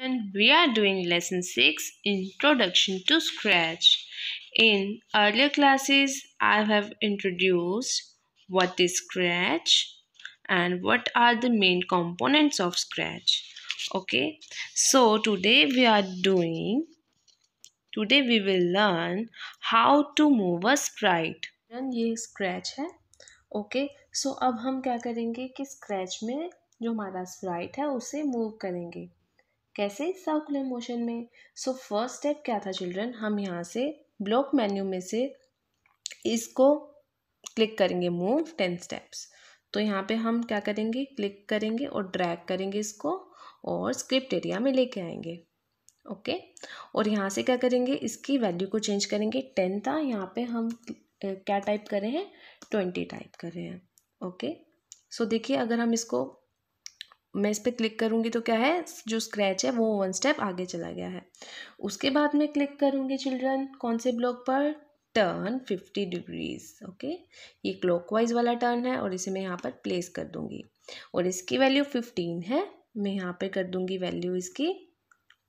And we are doing lesson 6 Introduction to Scratch. In earlier classes, I have introduced what is Scratch and what are the main components of Scratch. Okay, so today we are doing, today we will learn how to move a sprite. ये scratch है okay okay, सो so अब हम क्या करेंगे कि scratch में जो हमारा स्प्राइट है उसे मूव करेंगे कैसे सर्कुलर मोशन में? सो फ़र्स्ट स्टेप क्या था चिल्ड्रन हम यहाँ से ब्लॉक मेन्यू में से इसको क्लिक करेंगे मूव टेन स्टेप्स तो यहाँ पे हम क्या करेंगे? क्लिक करेंगे और ड्रैग करेंगे इसको और स्क्रिप्ट एरिया में लेके आएँगे। ओके और यहाँ से क्या करेंगे? इसकी वैल्यू को चेंज करेंगे। टेन था, यहाँ पे हम क्या टाइप कर रहे हैं? ट्वेंटी टाइप कर रहे हैं। ओके सो देखिए, अगर हम इसको मैं इस पर क्लिक करूँगी तो क्या है जो स्क्रैच है वो वन स्टेप आगे चला गया है। उसके बाद मैं क्लिक करूँगी चिल्ड्रन कौन से ब्लॉक पर? Turn fifty degrees okay? ये क्लॉकवाइज वाला टर्न है और इसे मैं यहाँ पर प्लेस कर दूँगी। और इसकी वैल्यू फिफ्टीन है मैं यहाँ पर कर दूँगी वैल्यू इसकी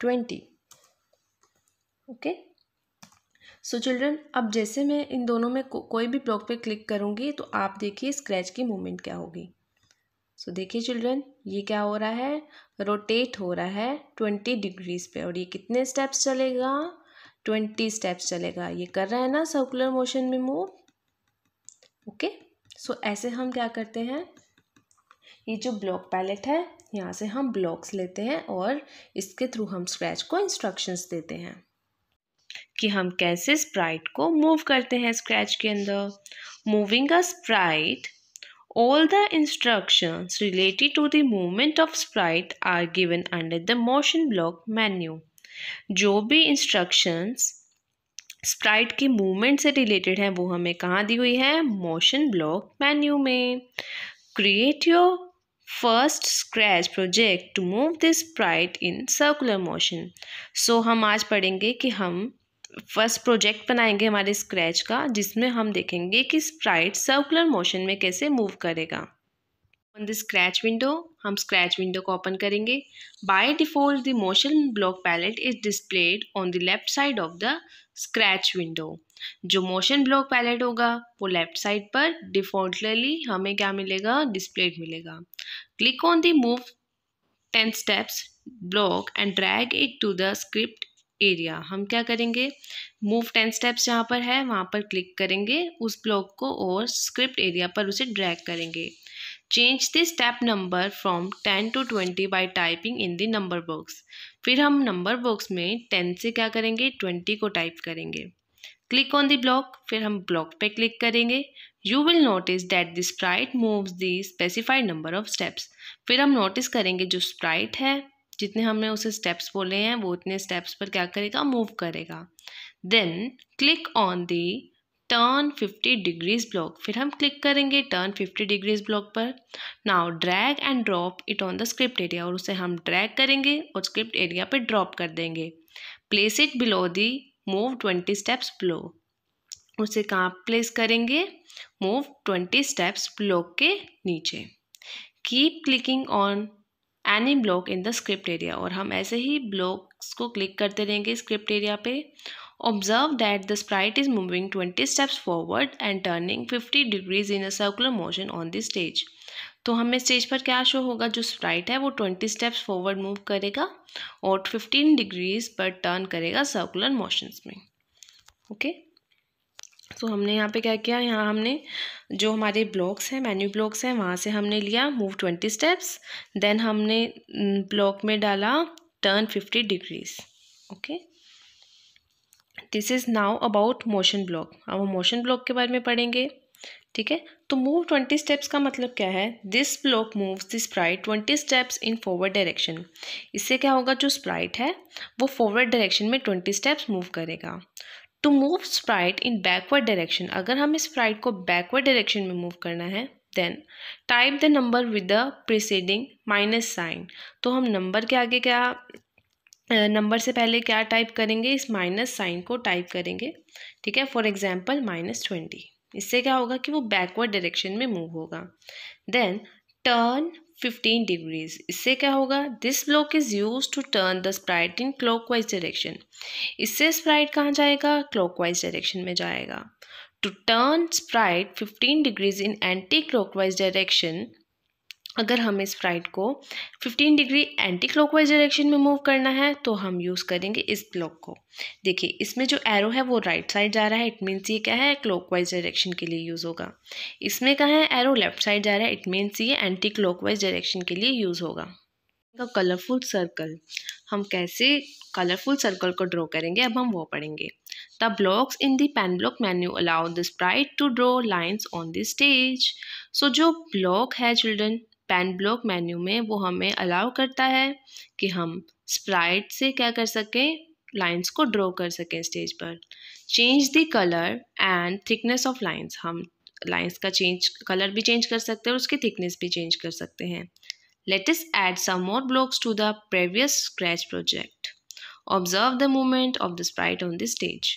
ट्वेंटी ओके? सो चिल्ड्रन अब जैसे मैं इन दोनों में को, कोई भी ब्लॉक पे क्लिक करूँगी तो आप देखिए स्क्रैच की मूवमेंट क्या होगी। सो देखिए चिल्ड्रन ये क्या हो रहा है? रोटेट हो रहा है ट्वेंटी डिग्रीज पे और ये कितने स्टेप्स चलेगा? ट्वेंटी स्टेप्स चलेगा। ये कर रहा है ना सर्कुलर मोशन में मूव ओके सो ऐसे हम क्या करते हैं? ये जो ब्लॉक पैलेट है, यहाँ से हम ब्लॉक्स लेते हैं और इसके थ्रू हम स्क्रैच को इंस्ट्रक्शंस देते हैं कि हम कैसे स्प्राइट को मूव करते हैं स्क्रैच के अंदर। Moving a sprite All the instructions related to the movement of sprite are given under the motion block menu. जो भी instructions स्प्राइट की मूवमेंट से रिलेटेड हैं वो हमें कहाँ दी हुई है मोशन ब्लॉक मेन्यू में create your first Scratch project to move this sprite in circular motion so हम आज पढ़ेंगे कि हम फ़र्स्ट प्रोजेक्ट बनाएँगे हमारे स्क्रैच का, जिसमें हम देखेंगे कि स्प्राइट सर्कुलर मोशन में कैसे मूव करेगा। ऑन द स्क्रैच विंडो हम स्क्रैच विंडो को ओपन करेंगे। By default the motion block palette is displayed on the left side of the Scratch window जो मोशन ब्लॉक पैलेट होगा, वो लेफ़्ट साइड पर डिफॉल्टली हमें क्या मिलेगा? डिस्प्लेड मिलेगा। Click on the move ten steps block and drag it to the script area हम क्या करेंगे? मूव टेन स्टेप्स जहाँ पर है, वहाँ पर क्लिक करेंगे। उस ब्लॉक को और स्क्रिप्ट एरिया पर उसे ड्रैग करेंगे। Change the step number from ten to twenty by typing in the number box फिर हम नंबर बॉक्स में टेन से क्या करेंगे? ट्वेंटी को टाइप करेंगे। क्लिक ऑन द ब्लॉक फिर हम ब्लॉक पे क्लिक करेंगे। You will notice that the sprite moves the specified number of steps फिर हम नोटिस करेंगे जो स्प्राइट है जितने हमने उसे स्टेप्स बोले हैं, वो उतने स्टेप्स पर क्या करेगा? मूव करेगा। Then click on the turn 50 degrees block फिर हम क्लिक करेंगे टर्न 50 डिग्रीज ब्लॉक पर। Now drag and drop it on the script area और उसे हम ड्रैग करेंगे और स्क्रिप्ट एरिया पर ड्रॉप कर देंगे। Place it below the move 20 steps block उसे कहाँ प्लेस करेंगे? मूव 20 स्टेप्स ब्लॉक के नीचे। Keep clicking on any block in the script area और हम ऐसे ही ब्लॉक्स को क्लिक करते रहेंगे स्क्रिप्ट एरिया पे। Observe that the sprite is moving twenty steps forward and turning fifty degrees in a circular motion on the stage तो हमें स्टेज पर क्या शो होगा? जो स्प्राइट है, वो ट्वेंटी स्टेप्स फॉरवर्ड मूव करेगा और फिफ्टीन डिग्रीज पर टर्न करेगा सर्कुलर मोशंस में। Okay okay? तो हमने यहाँ पे क्या किया? यहाँ हमने जो हमारे ब्लॉक्स हैं मेन्यू ब्लॉक्स हैं, वहाँ से हमने लिया मूव ट्वेंटी स्टेप्स देन हमने ब्लॉक में डाला turn fifty degrees okay this is now about motion block अब हम मोशन ब्लॉक के बारे में पढ़ेंगे. ठीक है? तो मूव ट्वेंटी स्टेप्स का मतलब क्या है? This block moves this sprite twenty steps in forward direction इससे क्या होगा? जो स्प्राइट है, वो फॉरवर्ड डायरेक्शन में ट्वेंटी स्टेप्स मूव करेगा. To move sprite in backward direction अगर हमें स्प्राइट को बैकवर्ड डायरेक्शन में मूव करना है then type the number with the preceding minus sign तो हम नंबर के आगे क्या नंबर से पहले क्या टाइप करेंगे? इस माइनस साइन को टाइप करेंगे। ठीक है? फॉर एग्ज़ाम्पल माइनस ट्वेंटी इससे क्या होगा कि वो बैकवर्ड डायरेक्शन में मूव होगा। देन टर्न 15 डिग्रीज इससे क्या होगा? This block is use to turn the sprite in clockwise direction इससे स्प्राइट कहाँ जाएगा? क्लॉक वाइज डायरेक्शन में जाएगा. To turn sprite 15 degrees in anti clockwise direction अगर हम इस स्प्राइट को 15 डिग्री एंटी क्लॉकवाइज डायरेक्शन में मूव करना है तो हम यूज़ करेंगे इस ब्लॉक को। देखिए, इसमें जो एरो है, वो राइट right साइड जा रहा है इट मीन्स ये क्या है? क्लॉकवाइज डायरेक्शन के लिए यूज़ होगा। इसमें क्या है? एरो लेफ़्ट साइड जा रहा है इट मीन्स ये एंटी क्लॉकवाइज डायरेक्शन के लिए यूज़ होगा। का कलरफुल सर्कल हम कैसे कलरफुल सर्कल को ड्रॉ करेंगे? अब हम वो पढ़ेंगे। The blocks in the pen block menu allow the sprite to draw lines on the stage so जो ब्लॉक है चिल्ड्रन पेन ब्लॉक मेन्यू में वो हमें अलाउ करता है कि हम स्प्राइट से क्या कर सकें लाइंस को ड्रॉ कर सकें स्टेज पर। Change the colour and thickness of lines हम लाइंस का चेंज कलर भी चेंज कर सकते हैं और उसकी थिकनेस भी चेंज कर सकते हैं। Let us add some more blocks to the previous Scratch project observe the movement of the sprite on the stage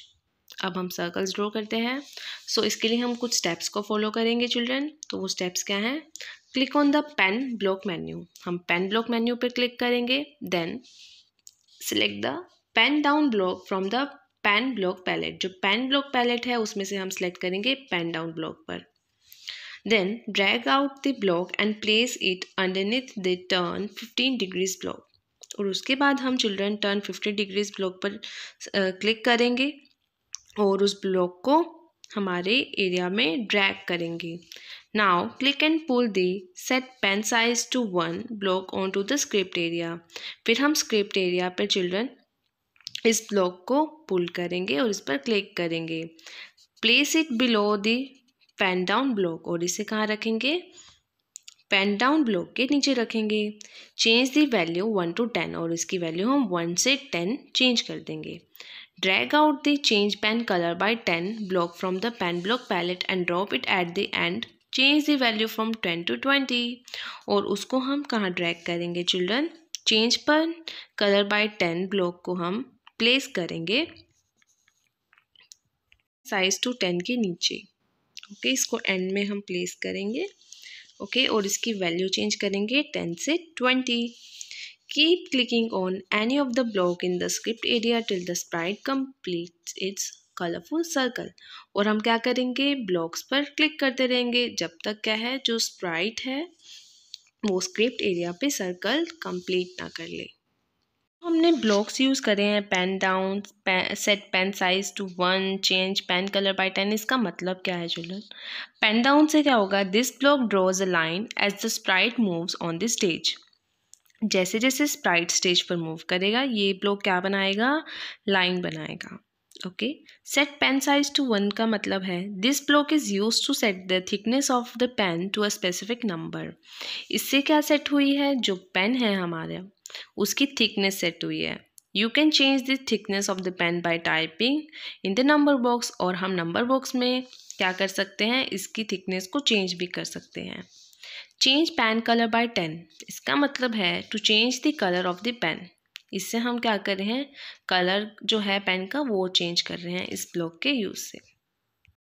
अब हम सर्कल्स ड्रॉ करते हैं। सो so, इसके लिए हम कुछ स्टेप्स को फॉलो करेंगे चिल्ड्रन तो वो स्टेप्स क्या हैं? Click on the pen block menu. हम पेन ब्लॉक मेन्यू पर क्लिक करेंगे then select the pen down block from the pen block palette जो पेन ब्लॉक पैलेट है, उसमें से हम सिलेक्ट करेंगे पेन डाउन ब्लॉक पर। Then drag out the block and place it underneath the turn 15 degrees block और उसके बाद हम चिल्ड्रन टर्न 50 डिग्रीज ब्लॉक पर क्लिक करेंगे और उस ब्लॉक को हमारे एरिया में ड्रैग करेंगे। Click and pull the set pen size to one block on to the script area फिर हम स्क्रिप्ट एरिया पर चिल्ड्रन इस ब्लॉक को पुल करेंगे और इस पर क्लिक करेंगे। Place it below the pen down block और इसे कहाँ रखेंगे? पेन डाउन ब्लॉक के नीचे रखेंगे। Change the value one to ten और इसकी वैल्यू हम वन से टेन चेंज कर देंगे। Drag out the change pen color by 10 block from the pen block palette and drop it at the end. Change the value from ten to twenty और उसको हम कहाँ ड्रैग करेंगे children change पर colour by ten block को हम place करेंगे size to ten के नीचे। ओके okay, इसको एंड में हम प्लेस करेंगे। ओके okay, और इसकी वैल्यू चेंज करेंगे टेन से twenty keep clicking on any of the block in the script area till the sprite complete its colourful circle और हम क्या करेंगे? ब्लॉक्स पर क्लिक करते रहेंगे। जब तक क्या है? जो स्प्राइट है, वो स्क्रिप्ट एरिया पे सर्कल कंप्लीट ना कर ले। हमने ब्लॉक्स यूज़ करे हैं। Pen down set pen size to one change pen colour by ten इसका मतलब क्या है चिल्ड्रन पेन डाउन से क्या होगा? This block draws a line as the sprite moves on the stage जैसे जैसे स्प्राइट स्टेज पर मूव करेगा, ये ब्लॉक क्या बनाएगा? लाइन बनाएगा। Okay set pen size to one का मतलब है this block is use to set the thickness of the pen to a specific number इससे क्या सेट हुई है? जो पेन है हमारे, उसकी थिकनेस सेट हुई है। You can change the thickness of the pen by typing in the number box और हम नंबर बॉक्स में क्या कर सकते हैं? इसकी थिकनेस को चेंज भी कर सकते हैं। Change pen colour by ten इसका मतलब है to change the colour of the pen इससे हम क्या कर रहे हैं? कलर जो है पेन का वो चेंज कर रहे हैं इस ब्लॉक के यूज़ से।